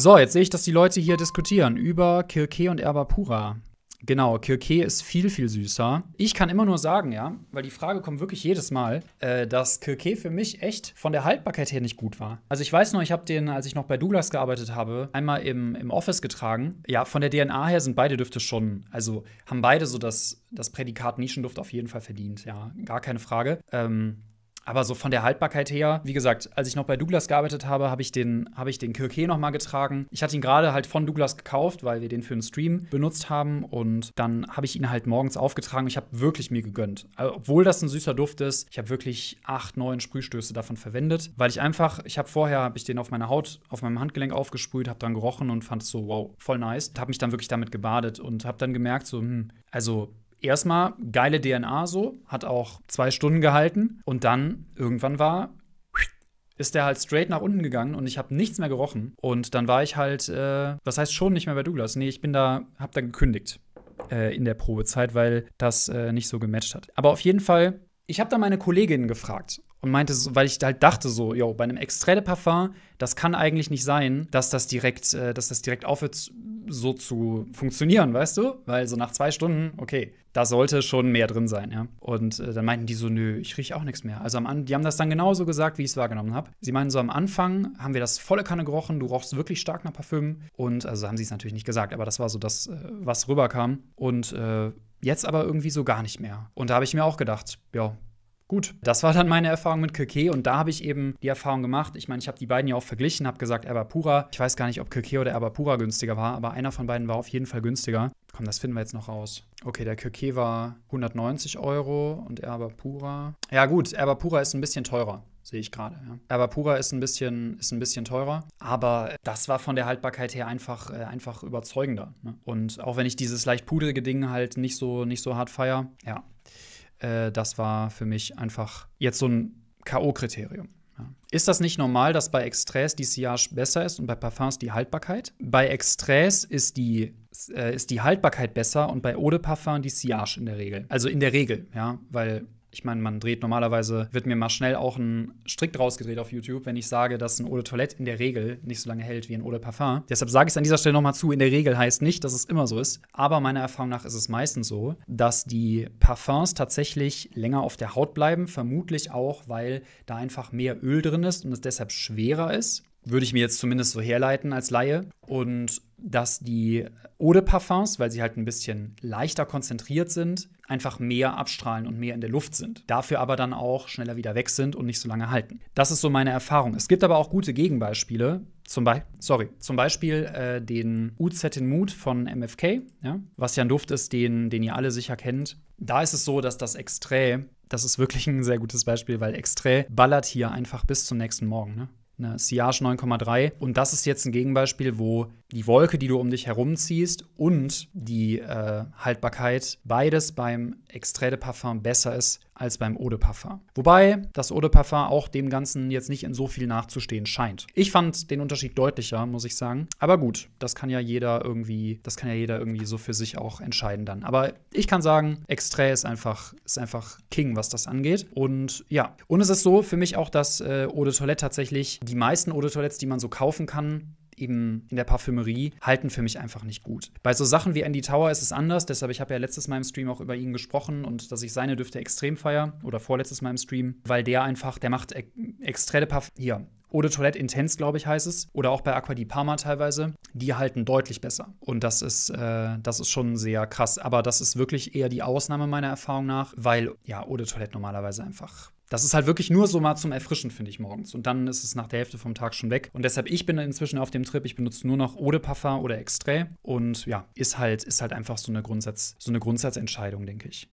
So, jetzt sehe ich, dass die Leute hier diskutieren über Kirke und Erba Pura. Genau, Kirke ist viel, viel süßer. Ich kann immer nur sagen, ja, weil die Frage kommt wirklich jedes Mal, äh, dass Kirke für mich echt von der Haltbarkeit her nicht gut war. Also ich weiß noch, ich habe den, als ich noch bei Douglas gearbeitet habe, einmal im, im Office getragen. Ja, von der DNA her sind beide Düfte schon, also haben beide so das, das Prädikat Nischenduft auf jeden Fall verdient, ja, gar keine Frage. Ähm, aber so von der Haltbarkeit her, wie gesagt, als ich noch bei Douglas gearbeitet habe, habe ich den, hab ich den Kirke noch mal getragen. Ich hatte ihn gerade halt von Douglas gekauft, weil wir den für einen Stream benutzt haben. Und dann habe ich ihn halt morgens aufgetragen. Ich habe wirklich mir gegönnt. Also, obwohl das ein süßer Duft ist, ich habe wirklich acht, neun Sprühstöße davon verwendet, weil ich einfach, ich habe vorher, habe ich den auf meiner Haut, auf meinem Handgelenk aufgesprüht, habe dran gerochen und fand es so, wow, voll nice. Habe mich dann wirklich damit gebadet und habe dann gemerkt, so, hm, also erstmal geile DNA so, hat auch zwei Stunden gehalten und dann irgendwann war ist der halt straight nach unten gegangen und ich habe nichts mehr gerochen. Und dann war ich halt, äh, was heißt schon nicht mehr bei Douglas? Nee, ich bin da, hab da gekündigt äh, in der Probezeit, weil das äh, nicht so gematcht hat. Aber auf jeden Fall, ich habe da meine Kolleginnen gefragt und meinte, so, weil ich halt dachte so, yo, bei einem Extrait Parfum, das kann eigentlich nicht sein, dass das direkt, äh, dass das direkt aufhört so zu funktionieren, weißt du? Weil so nach zwei Stunden, okay, da sollte schon mehr drin sein, ja. Und äh, dann meinten die so, nö, ich rieche auch nichts mehr. Also am die haben das dann genauso gesagt, wie ich es wahrgenommen habe. Sie meinen so, am Anfang haben wir das volle Kanne gerochen, du rochst wirklich stark nach Parfüm. Und also haben sie es natürlich nicht gesagt, aber das war so das, äh, was rüberkam. Und äh, jetzt aber irgendwie so gar nicht mehr. Und da habe ich mir auch gedacht, ja, Gut, das war dann meine Erfahrung mit Kirke und da habe ich eben die Erfahrung gemacht. Ich meine, ich habe die beiden ja auch verglichen, habe gesagt, Erba Pura. Ich weiß gar nicht, ob Kirke oder Erba Pura günstiger war, aber einer von beiden war auf jeden Fall günstiger. Komm, das finden wir jetzt noch raus. Okay, der Kirke war 190 Euro und Erba Pura. Ja, gut, Erba Pura ist ein bisschen teurer sehe ich gerade. Ja. Erba Pura ist ein bisschen, ist ein bisschen teurer, aber das war von der Haltbarkeit her einfach, äh, einfach überzeugender. Ne? Und auch wenn ich dieses leicht pudrige Ding halt nicht so, nicht so hart feier, ja, äh, das war für mich einfach jetzt so ein K.O.-Kriterium. Ist das nicht normal, dass bei Extraits die Sillage besser ist und bei Parfums die Haltbarkeit? Bei Extraits ist die, äh, ist die Haltbarkeit besser und bei Eau de Parfum die Sillage in der Regel. Also in der Regel, ja, weil ich meine, man dreht normalerweise, wird mir mal schnell auch ein Strick draus gedreht auf YouTube, wenn ich sage, dass ein Eau de Toilette in der Regel nicht so lange hält wie ein Eau de Parfum. Deshalb sage ich es an dieser Stelle nochmal zu, in der Regel heißt nicht, dass es immer so ist. Aber meiner Erfahrung nach ist es meistens so, dass die Parfums tatsächlich länger auf der Haut bleiben. Vermutlich auch, weil da einfach mehr Öl drin ist und es deshalb schwerer ist würde ich mir jetzt zumindest so herleiten als Laie. Und dass die Eau de Parfums, weil sie halt ein bisschen leichter konzentriert sind, einfach mehr abstrahlen und mehr in der Luft sind. Dafür aber dann auch schneller wieder weg sind und nicht so lange halten. Das ist so meine Erfahrung. Es gibt aber auch gute Gegenbeispiele. Zum, Be sorry, zum Beispiel äh, den UZ in Mood von MFK, ja, was ja ein Duft ist, den, den ihr alle sicher kennt. Da ist es so, dass das Extrait, das ist wirklich ein sehr gutes Beispiel, weil Extrait ballert hier einfach bis zum nächsten Morgen. Ne? Eine Sillage 9,3. Und das ist jetzt ein Gegenbeispiel, wo die Wolke, die du um dich herumziehst und die äh, Haltbarkeit beides beim Extrait de Parfum besser ist als beim Eau de Parfum. Wobei das Eau de Parfum auch dem Ganzen jetzt nicht in so viel nachzustehen scheint. Ich fand den Unterschied deutlicher, muss ich sagen. Aber gut, das kann ja jeder irgendwie, das kann ja jeder irgendwie so für sich auch entscheiden dann. Aber ich kann sagen, Extrait ist einfach, ist einfach King, was das angeht. Und ja, und es ist so für mich auch, dass äh, Eau de Toilette tatsächlich die meisten Eau de Toilettes, die man so kaufen kann, eben in der Parfümerie halten für mich einfach nicht gut. Bei so Sachen wie Andy Tower ist es anders, deshalb ich habe ja letztes Mal im Stream auch über ihn gesprochen und dass ich seine Düfte extrem feier oder vorletztes Mal im Stream, weil der einfach, der macht e extreme Parfum hier. Eau Toilette Intense, glaube ich, heißt es. Oder auch bei Aqua di Parma teilweise. Die halten deutlich besser. Und das ist, äh, das ist schon sehr krass. Aber das ist wirklich eher die Ausnahme meiner Erfahrung nach, weil ja, Eau de Toilette normalerweise einfach das ist halt wirklich nur so mal zum Erfrischen, finde ich, morgens. Und dann ist es nach der Hälfte vom Tag schon weg. Und deshalb, ich bin inzwischen auf dem Trip, ich benutze nur noch Eau de Parfum oder Extrait. Und ja, ist halt, ist halt einfach so eine, Grundsatz, so eine Grundsatzentscheidung, denke ich.